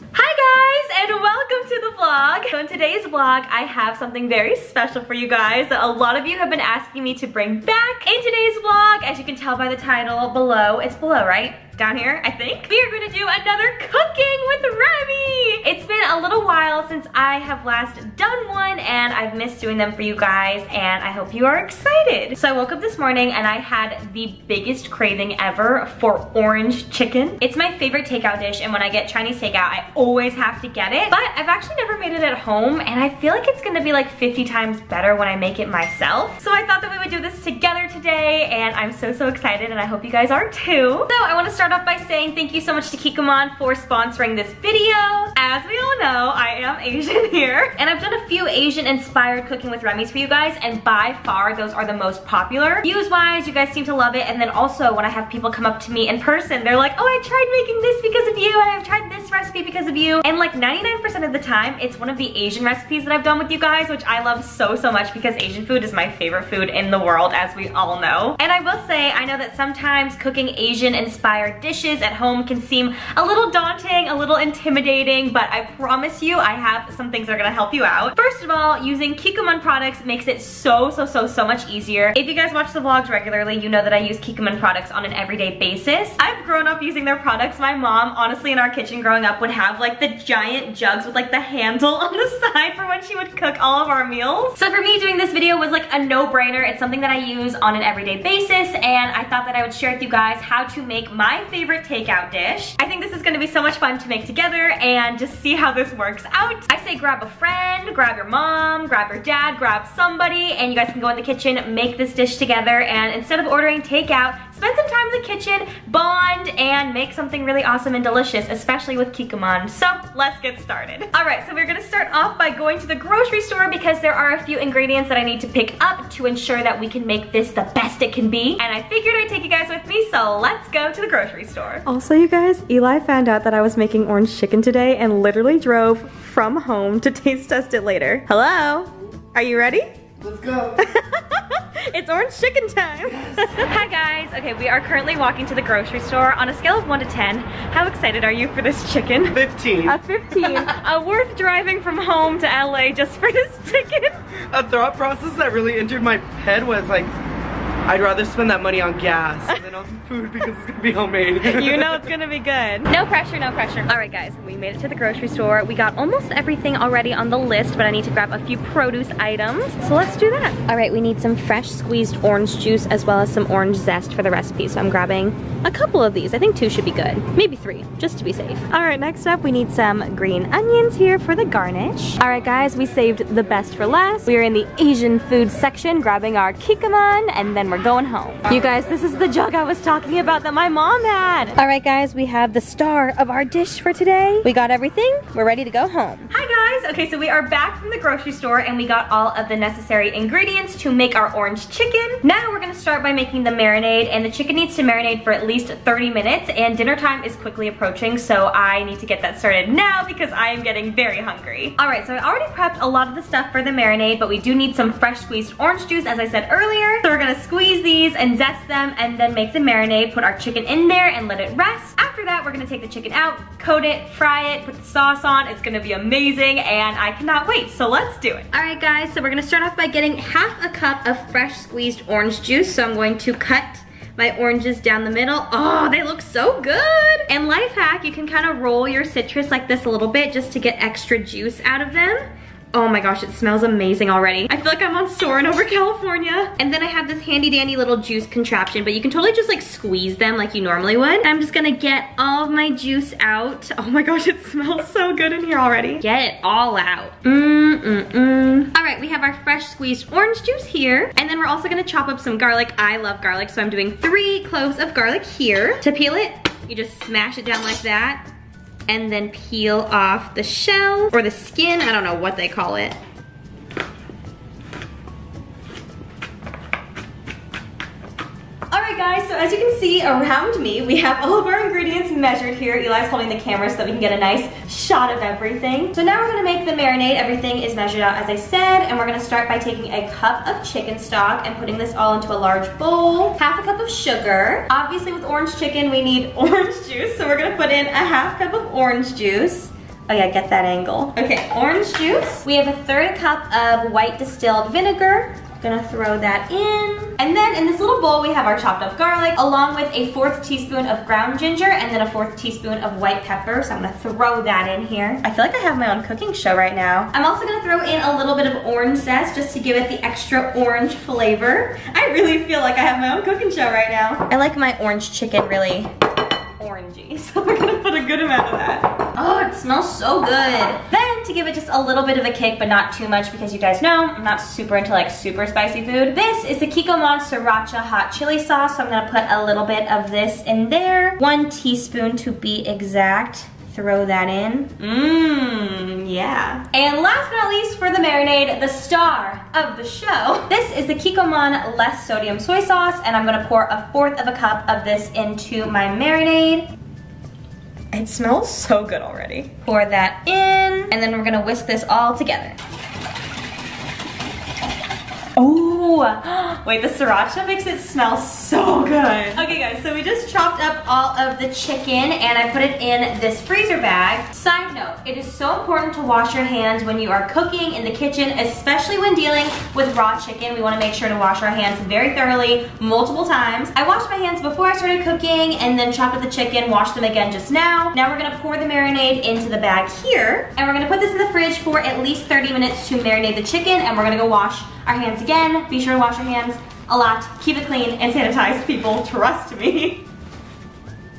Hi guys and welcome to the vlog. So in today's vlog I have something very special for you guys that a lot of you have been asking me to bring back. In today's vlog, as you can tell by the title below, it's below right? Down here, I think. We are gonna do another cooking with Remi. It's been a little while since I have last done one and I've missed doing them for you guys and I hope you are excited. So I woke up this morning and I had the biggest craving ever for orange chicken. It's my favorite takeout dish and when I get Chinese takeout, I always have to get it. But I've actually never made it at home and I feel like it's gonna be like 50 times better when I make it myself. So I thought that we would do this together today and I'm so, so excited and I hope you guys are too. So I wanna start off by saying thank you so much to Kikkoman for sponsoring this video. As we all know, I am Asian here. And I've done a few Asian inspired cooking with Remi's for you guys, and by far those are the most popular. Views wise, you guys seem to love it, and then also when I have people come up to me in person, they're like, oh, I tried making this because of you, and I've tried this recipe because of you. And like 99% of the time, it's one of the Asian recipes that I've done with you guys, which I love so, so much because Asian food is my favorite food in the world, as we all know. And I will say, I know that sometimes cooking Asian inspired dishes at home can seem a little daunting, a little intimidating, but I promise you I have some things that are gonna help you out. First of all, using Kikkoman products makes it so, so, so, so much easier. If you guys watch the vlogs regularly, you know that I use Kikkoman products on an everyday basis. I've grown up using their products. My mom, honestly, in our kitchen growing up would have like the giant jugs with like the handle on the side for when she would cook all of our meals. So for me, doing this video was like a no-brainer. It's something that I use on an everyday basis, and I thought that I would share with you guys how to make my favorite takeout dish. I think this is gonna be so much fun to make together and just see how this works out. I say grab a friend, grab your mom, grab your dad, grab somebody, and you guys can go in the kitchen, make this dish together, and instead of ordering takeout, spend some time in the kitchen, bond, and make something really awesome and delicious, especially with Kikkoman. So let's get started. All right, so we're gonna start off by going to the grocery store because there are a few ingredients that I need to pick up to ensure that we can make this the best it can be. And I figured I'd take you guys with me, so let's go to the grocery store. Also, you guys, Eli found out that I was making orange chicken today and literally drove from home to taste test it later. Hello? Are you ready? Let's go. it's orange chicken time. Hi guys. Okay, we are currently walking to the grocery store. On a scale of 1 to 10, how excited are you for this chicken? 15. A 15. uh, worth driving from home to LA just for this chicken? A thought process that really entered my head was like, I'd rather spend that money on gas than on food because it's gonna be homemade. you know it's gonna be good. No pressure, no pressure. All right guys, we made it to the grocery store. We got almost everything already on the list, but I need to grab a few produce items. So let's do that. All right, we need some fresh squeezed orange juice as well as some orange zest for the recipe. So I'm grabbing a couple of these. I think two should be good. Maybe three, just to be safe. All right, next up we need some green onions here for the garnish. All right guys, we saved the best for last. We are in the Asian food section grabbing our kikkoman and then we're going home. You guys, this is the jug I was talking about that my mom had. All right guys, we have the star of our dish for today. We got everything, we're ready to go home. Hi guys, okay so we are back from the grocery store and we got all of the necessary ingredients to make our orange chicken. Now we're gonna start by making the marinade and the chicken needs to marinate for at least 30 minutes and dinner time is quickly approaching so I need to get that started now because I am getting very hungry. All right, so I already prepped a lot of the stuff for the marinade but we do need some fresh squeezed orange juice as I said earlier. So we're gonna squeeze these and zest them and then make the marinade, put our chicken in there and let it rest. After that, we're gonna take the chicken out, coat it, fry it, put the sauce on. It's gonna be amazing and I cannot wait, so let's do it. All right guys, so we're gonna start off by getting half a cup of fresh squeezed orange juice. So I'm going to cut my oranges down the middle. Oh, they look so good. And life hack, you can kind of roll your citrus like this a little bit just to get extra juice out of them. Oh my gosh, it smells amazing already. I feel like I'm on Soarin' over California. And then I have this handy dandy little juice contraption, but you can totally just like squeeze them like you normally would. And I'm just gonna get all of my juice out. Oh my gosh, it smells so good in here already. Get it all out. Mmm, mm, mm. All right, we have our fresh squeezed orange juice here. And then we're also gonna chop up some garlic. I love garlic, so I'm doing three cloves of garlic here. To peel it, you just smash it down like that and then peel off the shell or the skin. I don't know what they call it. As you can see around me, we have all of our ingredients measured here. Eli's holding the camera so that we can get a nice shot of everything. So now we're gonna make the marinade. Everything is measured out as I said, and we're gonna start by taking a cup of chicken stock and putting this all into a large bowl. Half a cup of sugar. Obviously with orange chicken, we need orange juice, so we're gonna put in a half cup of orange juice. Oh yeah, get that angle. Okay, orange juice. We have a third cup of white distilled vinegar. Gonna throw that in. And then in this little bowl, we have our chopped up garlic, along with a fourth teaspoon of ground ginger, and then a fourth teaspoon of white pepper. So I'm gonna throw that in here. I feel like I have my own cooking show right now. I'm also gonna throw in a little bit of orange zest, just to give it the extra orange flavor. I really feel like I have my own cooking show right now. I like my orange chicken really orangey. So we're gonna put a good amount of that. Oh, it smells so good. Then to give it just a little bit of a kick, but not too much because you guys know I'm not super into like super spicy food. This is the Kikkoman Sriracha Hot Chili Sauce. So I'm gonna put a little bit of this in there. One teaspoon to be exact throw that in. Mmm, yeah. And last but not least for the marinade, the star of the show. This is the Kikkoman less sodium soy sauce and I'm gonna pour a fourth of a cup of this into my marinade. It smells so good already. Pour that in and then we're gonna whisk this all together. Oh, wait, the sriracha makes it smell so good. Okay guys, so we just chopped up all of the chicken and I put it in this freezer bag. Side note, it is so important to wash your hands when you are cooking in the kitchen, especially when dealing with raw chicken. We wanna make sure to wash our hands very thoroughly, multiple times. I washed my hands before I started cooking and then chopped up the chicken, washed them again just now. Now we're gonna pour the marinade into the bag here and we're gonna put this in the fridge for at least 30 minutes to marinate the chicken and we're gonna go wash our hands again. Be sure to wash your hands a lot, keep it clean and sanitized, people, trust me.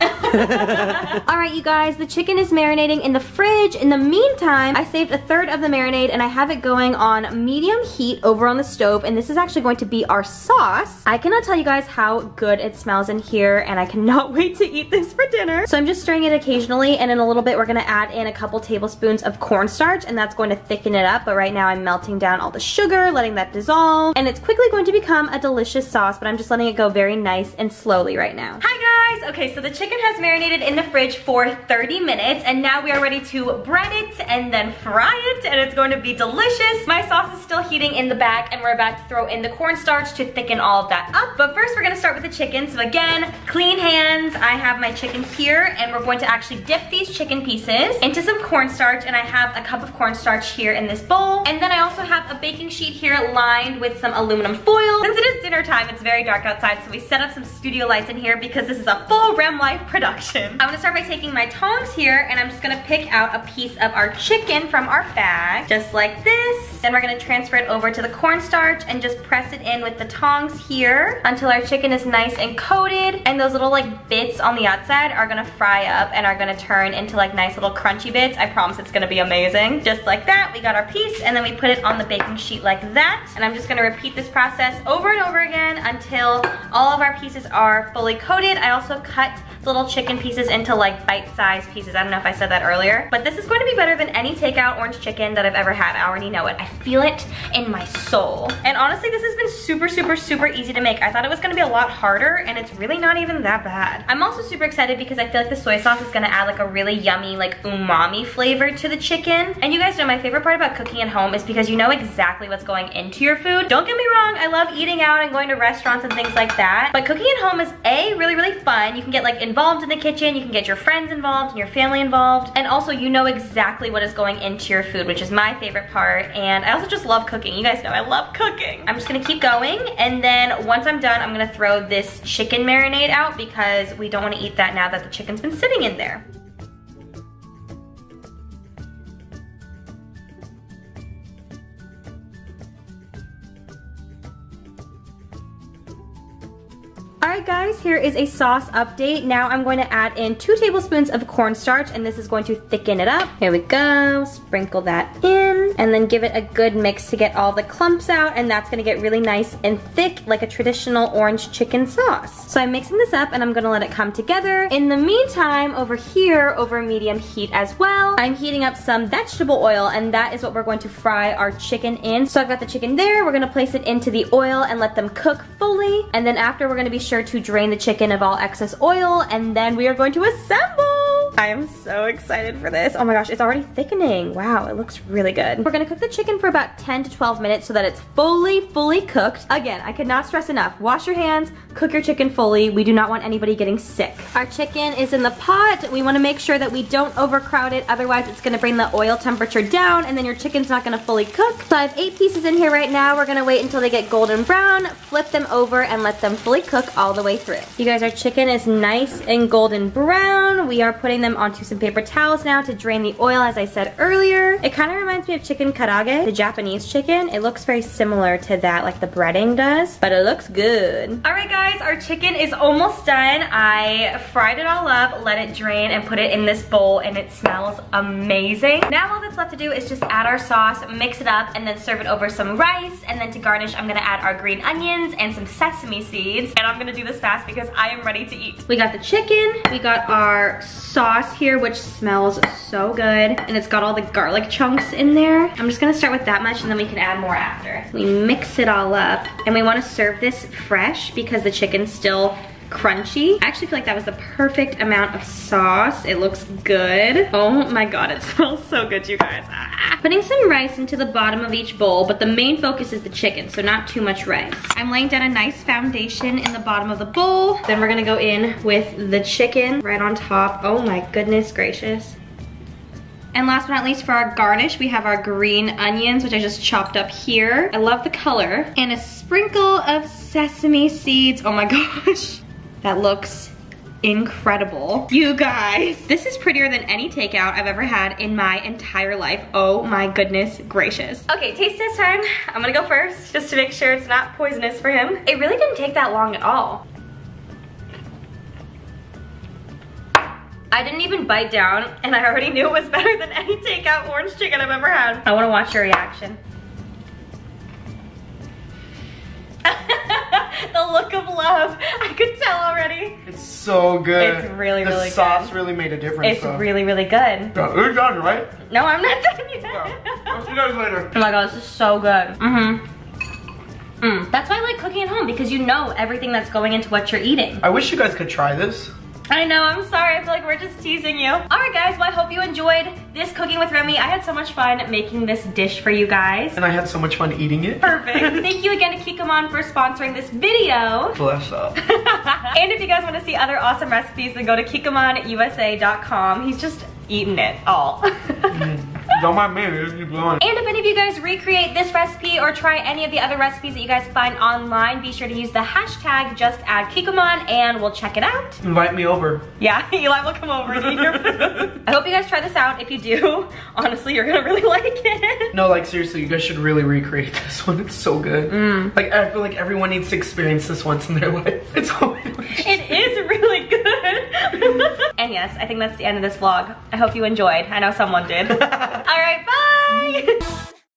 All right, you guys, the chicken is marinating in the fridge. In the meantime, I saved a third of the marinade and I have it going on medium heat over on the stove. And this is actually going to be our sauce. I cannot tell you guys how good it smells in here and I cannot wait to eat this for dinner. So I'm just stirring it occasionally and in a little bit, we're gonna add in a couple tablespoons of cornstarch and that's going to thicken it up. But right now I'm melting down all the sugar, letting that dissolve. And it's quickly going to become a delicious sauce, but I'm just letting it go very nice and slowly right now. Hi guys! Okay, so the chicken has marinated in the fridge for 30 minutes and now we are ready to bread it and then fry it and it's going to be delicious. My sauce is still heating in the back and we're about to throw in the cornstarch to thicken all of that up. But first we're gonna start with the chicken. So again, clean hands. I have my chicken here and we're going to actually dip these chicken pieces into some cornstarch and I have a cup of cornstarch here in this bowl. And then I also have a baking sheet here lined with some aluminum foil. Since it is dinner time, it's very dark outside, so we set up some studio lights in here because this is a full RemLife production. I'm gonna start by taking my tongs here and I'm just gonna pick out a piece of our chicken from our bag, just like this. Then we're gonna transfer it over to the cornstarch and just press it in with the tongs here until our chicken is nice and coated. And those little like bits on the outside are gonna fry up and are gonna turn into like nice little crunchy bits. I promise it's gonna be amazing. Just like that, we got our piece and then we put it on the baking sheet like that. And I'm just gonna repeat this process over and over again until all of our pieces are fully coated. I also cut the little chicken pieces into like bite-sized pieces. I don't know if I said that earlier, but this is going to be better than any takeout orange chicken that I've ever had. I already know it. I feel it in my soul. And honestly, this has been super, super, super easy to make. I thought it was gonna be a lot harder and it's really not even that bad. I'm also super excited because I feel like the soy sauce is gonna add like a really yummy like umami flavor to the chicken. And you guys know my favorite part about cooking at home is because you know exactly what's going into your food. Don't get me wrong, I love eating out and going to restaurants and things like that. But cooking at home is A, really, really fun. And you can get like involved in the kitchen, you can get your friends involved and your family involved. And also you know exactly what is going into your food, which is my favorite part. And I also just love cooking. You guys know I love cooking. I'm just gonna keep going. And then once I'm done, I'm gonna throw this chicken marinade out because we don't wanna eat that now that the chicken's been sitting in there. Guys, here is a sauce update. Now I'm going to add in two tablespoons of cornstarch and this is going to thicken it up. Here we go, sprinkle that in and then give it a good mix to get all the clumps out and that's gonna get really nice and thick like a traditional orange chicken sauce. So I'm mixing this up and I'm gonna let it come together. In the meantime, over here, over medium heat as well, I'm heating up some vegetable oil and that is what we're going to fry our chicken in. So I've got the chicken there, we're gonna place it into the oil and let them cook fully and then after we're gonna be sure to drain the chicken of all excess oil and then we are going to assemble. I am so excited for this. Oh my gosh, it's already thickening. Wow, it looks really good. We're gonna cook the chicken for about 10 to 12 minutes so that it's fully, fully cooked. Again, I could not stress enough. Wash your hands, cook your chicken fully. We do not want anybody getting sick. Our chicken is in the pot. We wanna make sure that we don't overcrowd it, otherwise it's gonna bring the oil temperature down and then your chicken's not gonna fully cook. So I have eight pieces in here right now. We're gonna wait until they get golden brown, flip them over and let them fully cook all the way through. You guys, our chicken is nice and golden brown. We are putting them onto some paper towels now to drain the oil as I said earlier. It kind of reminds me of chicken karaage, the Japanese chicken. It looks very similar to that like the breading does, but it looks good. All right guys, our chicken is almost done. I fried it all up, let it drain and put it in this bowl and it smells amazing. Now all that's left to do is just add our sauce, mix it up and then serve it over some rice and then to garnish I'm gonna add our green onions and some sesame seeds and I'm gonna do this fast because I am ready to eat. We got the chicken, we got our sauce here which smells so good and it's got all the garlic chunks in there. I'm just gonna start with that much and then we can add more after. We mix it all up and we wanna serve this fresh because the chicken's still crunchy. I actually feel like that was the perfect amount of sauce. It looks good. Oh my god, it smells so good, you guys. Ah. Putting some rice into the bottom of each bowl, but the main focus is the chicken, so not too much rice. I'm laying down a nice foundation in the bottom of the bowl. Then we're gonna go in with the chicken right on top. Oh my goodness gracious. And last but not least for our garnish, we have our green onions, which I just chopped up here. I love the color. And a sprinkle of sesame seeds. Oh my gosh. That looks incredible. You guys, this is prettier than any takeout I've ever had in my entire life. Oh my goodness gracious. Okay, taste test time. I'm gonna go first just to make sure it's not poisonous for him. It really didn't take that long at all. I didn't even bite down and I already knew it was better than any takeout orange chicken I've ever had. I wanna watch your reaction. the look of love. I could tell already. It's so good. It's really, the really The sauce really made a difference. It's though. really, really good. Yeah, you're done, right? No, I'm not done yet. Yeah. I'll see you guys later. Oh my god, this is so good. Mm-hmm. Mm. That's why I like cooking at home because you know everything that's going into what you're eating. I wish you guys could try this. I know, I'm sorry. I feel like we're just teasing you. All right, guys. Well, I hope you enjoyed this Cooking with Remi. I had so much fun making this dish for you guys. And I had so much fun eating it. Perfect. Thank you again to Kikkoman for sponsoring this video. Bless up. and if you guys want to see other awesome recipes, then go to kikkomanusa.com. He's just eating it all. Don't mind me, just keep going. And if any of you guys recreate this recipe or try any of the other recipes that you guys find online, be sure to use the hashtag just add Kikkoman and we'll check it out. Invite me over. Yeah, Eli will come over and eat your food. I hope you guys try this out. If you do, honestly, you're gonna really like it. No, like seriously, you guys should really recreate this one. It's so good. Mm. Like I feel like everyone needs to experience this once in their life. It's so. It is really good. and yes, I think that's the end of this vlog. I hope you enjoyed. I know someone did. All right, bye.